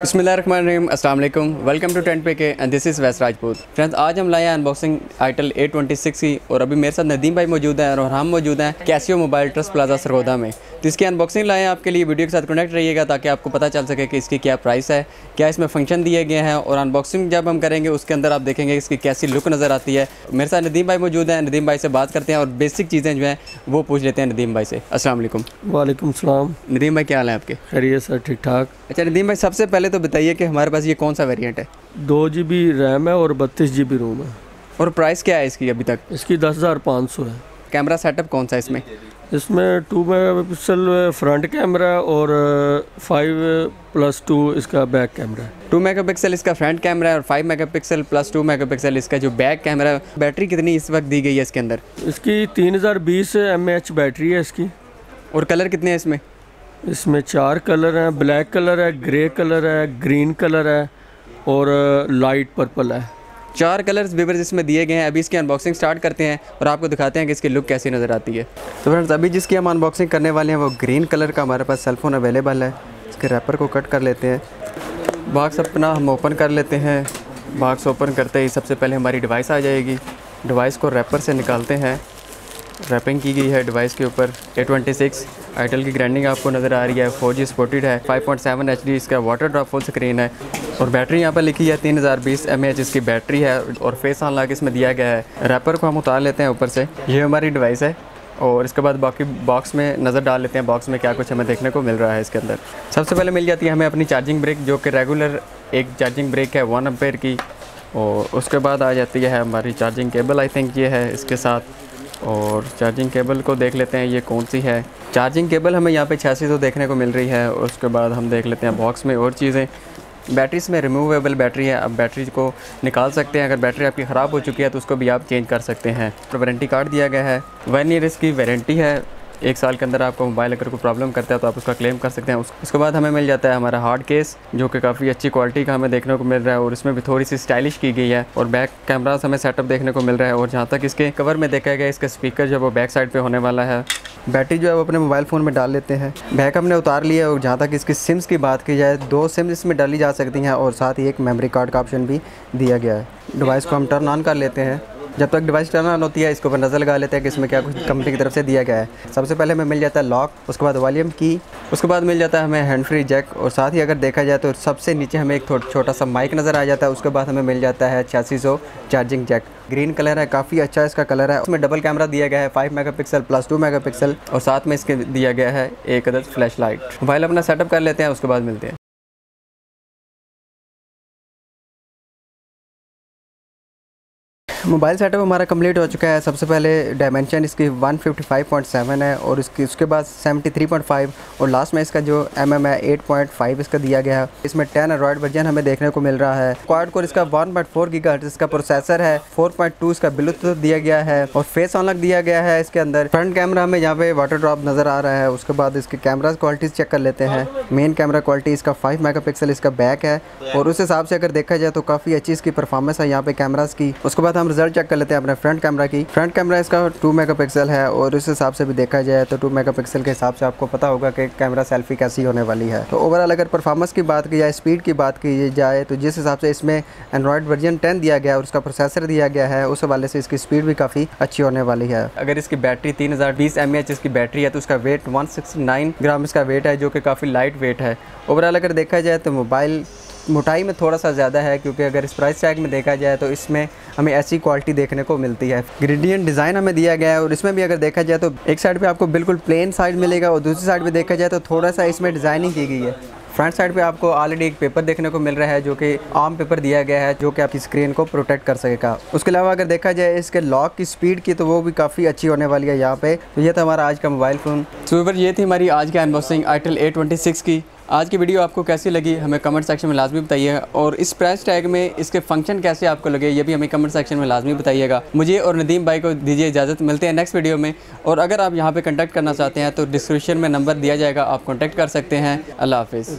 बसमीम असल welcome to tent पे के एंड दिस इज़ वैस राजपूत। फ्रेंड्स आज हम लाए हैं unboxing itel A twenty six की और अभी मेरे साथ नदीम भाई मौजूद हैं और हम मौजूद हैं Casio mobile trust plaza Sargodha में। तो इसकी अनबॉक्सिंग लाए हैं आपके लिए वीडियो के साथ कनेक्ट रहिएगा ताकि आपको पता चल सके कि इसकी क्या प्राइस है क्या इसमें फ़ंक्शन दिए गए हैं और अनबॉक्सिंग जब हम करेंगे उसके अंदर आप देखेंगे इसकी कैसी लुक नज़र आती है। मेरे साथ नदीम भाई मौजूद हैं नदीम भाई से बात करते हैं और बेसिक चीज़ें जो हैं वो पूछ लेते हैं नदीम भाई से। असल वालेकुम सलाम। नदीम भाई क्या हाल है आपके? खैरियत सर ठीक ठाक अच्छा नदीम भाई सबसे पहले तो बताइए कि हमारे पास ये कौन सा वेरिएंट है? दो जी बी रैम है और बत्तीस जी बी रोम है। और प्राइस क्या है इसकी अभी तक? इसकी दस हज़ार पाँच सौ है। कैमरा सेटअप कौन सा है इसमें? इसमें two mega pixel front camera और फाइव प्लस टू इसका बैक कैमरा है। टू मेगा पिक्सल इसका फ्रंट कैमरा है और five mega pixel plus two mega pixel इसका जो बैक कैमरा है बैटरी कितनी इस वक्त दी गई है इसके अंदर? इसकी तीन हज़ार बीस एम एच बैटरी है इसकी। और कलर कितने हैं इसमें? इसमें चार कलर हैं, ब्लैक कलर है, ग्रे कलर है, ग्रीन कलर है और लाइट पर्पल है। चार कलर्स वीवर्स इसमें दिए गए हैं। अभी इसकी अनबॉक्सिंग स्टार्ट करते हैं और आपको दिखाते हैं कि इसकी लुक कैसी नज़र आती है। तो फ्रेंड्स अभी जिसकी हम अनबॉक्सिंग करने वाले हैं, वो ग्रीन कलर का हमारे पास सेलफोन अवेलेबल है। इसके रैपर को कट कर लेते हैं। बॉक्स अपना हम ओपन कर लेते हैं। बॉक्स ओपन करते ही सबसे पहले हमारी डिवाइस आ जाएगी। डिवाइस को रैपर से निकालते हैं। रैपिंग की गई है डिवाइस के ऊपर। ए ट्वेंटी सिक्स की ग्रैंडिंग आपको नज़र आ रही है। फोर जी स्पोर्टेड है। Five point seven H D इसका वाटर ड्रॉप फुल स्क्रीन है। और बैटरी यहाँ पर लिखी है तीन हज़ार बीस एम एच इसकी बैटरी है और फेस लाग इसमें दिया गया है। रैपर को हम उतार लेते हैं ऊपर से। ये हमारी डिवाइस है। और इसके बाद बाकी बॉक्स में नज़र डाल लेते हैं बॉक्स में क्या कुछ हमें देखने को मिल रहा है इसके अंदर। सबसे पहले मिल जाती है हमें अपनी चार्जिंग ब्रेक जो कि रेगुलर एक चार्जिंग ब्रेक है वन अम्पेयर की। और उसके बाद आ जाती है हमारी चार्जिंग केबल आई थिंक ये है इसके साथ। और चार्जिंग केबल को देख लेते हैं ये कौन सी है। चार्जिंग केबल हमें यहाँ पे छियासी तो देखने को मिल रही है और उसके बाद हम देख लेते हैं बॉक्स में और चीज़ें। बैटरी इसमें रिमूवेबल बैटरी है आप बैटरी को निकाल सकते हैं। अगर बैटरी आपकी ख़राब हो चुकी है तो उसको भी आप चेंज कर सकते हैं। वारंटी कार्ड दिया गया है। वन ईयर इसकी वारंटी है। एक साल के अंदर आपको मोबाइल अगर कोई प्रॉब्लम करता है तो आप उसका क्लेम कर सकते हैं। उसके बाद हमें मिल जाता है हमारा हार्ड केस जो कि काफ़ी अच्छी क्वालिटी का हमें देखने को मिल रहा है और इसमें भी थोड़ी सी स्टाइलिश की गई है और बैक कैमराज हमें सेटअप देखने को मिल रहा है और जहाँ तक इसके कवर में देखा गया इसका स्पीकर जो वो बैक साइड पर होने वाला है। बैटरी जो है वो अपने मोबाइल फ़ोन में डाल लेते हैं। बैक हमने उतार लिया है और जहाँ तक इसकी सिम्स की बात की जाए, दो सिम्स इसमें डाली जा सकती हैं और साथ ही एक मेमोरी कार्ड का ऑप्शन भी दिया गया है। डिवाइस को हम टर्न ऑन कर लेते हैं। जब तक डिवाइस टर्न ऑन होती है, इसके ऊपर नज़र लगा लेते हैं कि इसमें क्या कुछ कंपनी की तरफ़ से दिया गया है। सबसे पहले हमें मिल जाता है लॉक उसके बाद वॉल्यूम की उसके बाद मिल जाता है हमें हैंड फ्री जैक और साथ ही अगर देखा जाए तो सबसे नीचे हमें एक छोटा सा माइक नज़र आ जाता है, उसके बाद हमें मिल जाता है छियासी चार्जिंग जैक ग्रीन कलर है, काफ़ी अच्छा इसका कलर है। उसमें डबल कैमरा दिया गया है five mega plus two mega और साथ में इसके दिया गया है एक अदर फ्लैश लाइट मोबाइल अपना सेटअप कर लेते हैं, उसके बाद मिलते हैं। मोबाइल सेटअप हमारा कंप्लीट हो चुका है। सबसे पहले डायमेंशन इसकी 155.7 है और इसकी, उसके बाद 73.5 और लास्ट में इसका जो एम mm है 8.5 इसका दिया गया है। इसमें 10 एंड्रॉइड वर्जन हमें देखने को मिल रहा है। क्वाड कोर इसका 1.4 पॉइंट इसका प्रोसेसर है। 4.2 इसका ब्लूटूथ दिया गया है और फेस ऑनलक दिया गया है इसके अंदर। फ्रंट कैमरा हमें यहाँ पे वाटर ड्रॉप नज़र आ रहा है। उसके बाद इसके कैमरा क्वालिटी चेक कर लेते हैं। मेन कैमरा क्वालिटी इसका फाइव मेगा इसका बैक है। और उस हिसाब से अगर देखा जाए तो काफ़ी अच्छी इसकी परफॉर्मेंस है यहाँ पे कैमराज की। उसके बाद हम रिज़ल्ट चेक कर लेते हैं अपने फ्रंट कैमरा की। फ्रंट कैमरा इसका टू मेगापिक्सल है और उस हिसाब से भी देखा जाए तो टू मेगापिक्सल के हिसाब से आपको पता होगा कि कैमरा सेल्फी कैसी होने वाली है। तो ओवरऑल अगर परफॉर्मेंस की बात की जाए स्पीड की बात की जाए तो जिस हिसाब से इसमें एंड्रॉयड वर्जन टेन दिया गया और उसका प्रोसेसर दिया गया है, उस हवाले से इसकी स्पीड भी काफ़ी अच्छी होने वाली है। अगर इसकी बैटरी तीन हज़ार बीस एम इसकी बैटरी है तो उसका वेट वन ग्राम इसका वेट है, जो कि काफ़ी लाइट वेट है। ओवरऑल अगर देखा जाए तो मोबाइल मोटाई में थोड़ा सा ज़्यादा है, क्योंकि अगर इस प्राइस टैग में देखा जाए तो इसमें हमें ऐसी क्वालिटी देखने को मिलती है। ग्रेडियंट डिज़ाइन हमें दिया गया है और इसमें भी अगर देखा जाए तो एक साइड पे आपको बिल्कुल प्लेन साइड मिलेगा और दूसरी साइड पे देखा जाए तो थोड़ा सा इसमें डिज़ाइनिंग की गई है। फ्रंट साइड पे आपको ऑलरेडी एक पेपर देखने को मिल रहा है, जो कि आम पेपर दिया गया है, जो कि आपकी स्क्रीन को प्रोटेक्ट कर सकेगा। उसके अलावा अगर देखा जाए इसके लॉक की स्पीड की तो वो भी काफ़ी अच्छी होने वाली है यहाँ पे। तो ये था हमारा आज का मोबाइल फ़ोन सुपर ये थी हमारी आज की अनबॉक्सिंग आईटेल ए की। आज की वीडियो आपको कैसी लगी, हमें कमेंट सेक्शन में लाजमी बताइएगा और इस प्राइस टैग में इसके फ़ंक्शन कैसे आपको लगे, ये भी हमें कमेंट सेक्शन में लाजमी बताइएगा। मुझे और नदीम भाई को दीजिए इजाज़त, मिलते हैं नेक्स्ट वीडियो में। और अगर आप यहाँ पर कंटेक्ट करना चाहते हैं तो डिस्क्रिप्शन में नंबर दिया जाएगा, आप कॉन्टैक्ट कर सकते हैं। अल्लाह हाफिज़।